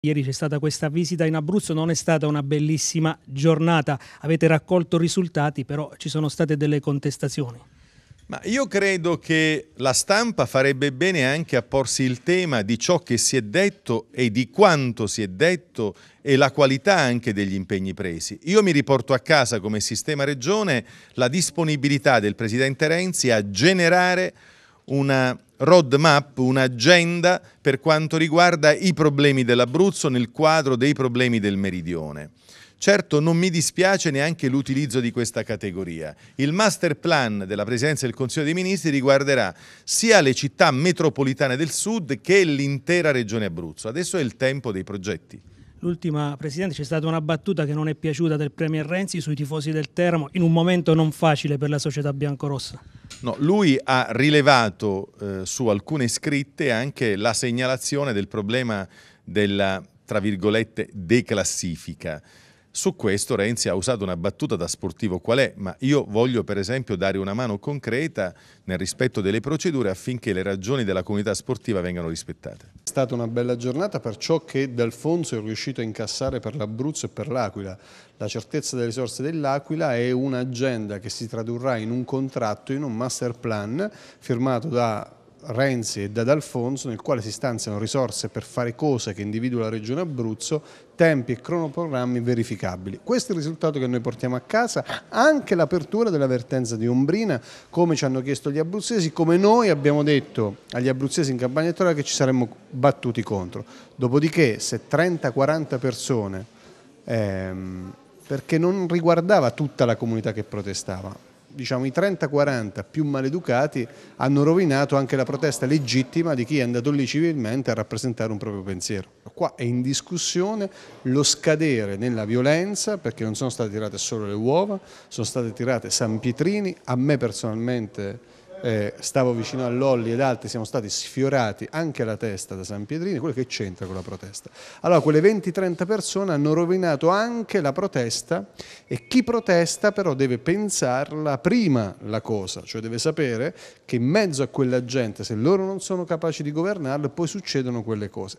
Ieri c'è stata questa visita in Abruzzo, non è stata una bellissima giornata, avete raccolto risultati, però ci sono state delle contestazioni. Ma io credo che la stampa farebbe bene anche a porsi il tema di ciò che si è detto e di quanto si è detto e la qualità anche degli impegni presi. Io mi riporto a casa come sistema regione la disponibilità del Presidente Renzi a generare una roadmap, un'agenda per quanto riguarda i problemi dell'Abruzzo nel quadro dei problemi del Meridione. Certo non mi dispiace neanche l'utilizzo di questa categoria. Il master plan della Presidenza del Consiglio dei Ministri riguarderà sia le città metropolitane del Sud che l'intera Regione Abruzzo. Adesso è il tempo dei progetti. L'ultima Presidente c'è stata una battuta che non è piaciuta del Premier Renzi sui tifosi del Teramo in un momento non facile per la società biancorossa. No, lui ha rilevato eh, su alcune scritte anche la segnalazione del problema della, tra virgolette, declassifica. Su questo Renzi ha usato una battuta da sportivo qual è, ma io voglio per esempio dare una mano concreta nel rispetto delle procedure affinché le ragioni della comunità sportiva vengano rispettate. È stata una bella giornata per ciò che D'Alfonso è riuscito a incassare per l'Abruzzo e per l'Aquila. La certezza delle risorse dell'Aquila è un'agenda che si tradurrà in un contratto, in un master plan firmato da Renzi e da D'Alfonso nel quale si stanziano risorse per fare cose che individua la Regione Abruzzo, tempi e cronoprogrammi verificabili. Questo è il risultato che noi portiamo a casa, anche l'apertura della vertenza di Ombrina, come ci hanno chiesto gli abruzzesi, come noi abbiamo detto agli abruzzesi in campagna elettorale che ci saremmo battuti contro. Dopodiché se 30-40 persone, ehm, perché non riguardava tutta la comunità che protestava, diciamo, i 30-40 più maleducati hanno rovinato anche la protesta legittima di chi è andato lì civilmente a rappresentare un proprio pensiero. Qua è in discussione lo scadere nella violenza perché non sono state tirate solo le uova, sono state tirate San Pietrini, a me personalmente eh, stavo vicino a Lolli ed altri siamo stati sfiorati anche alla testa da San Pietrini, quello che c'entra con la protesta. Allora quelle 20-30 persone hanno rovinato anche la protesta e chi protesta però deve pensarla prima la cosa, cioè deve sapere che in mezzo a quella gente, se loro non sono capaci di governarla, poi succedono quelle cose.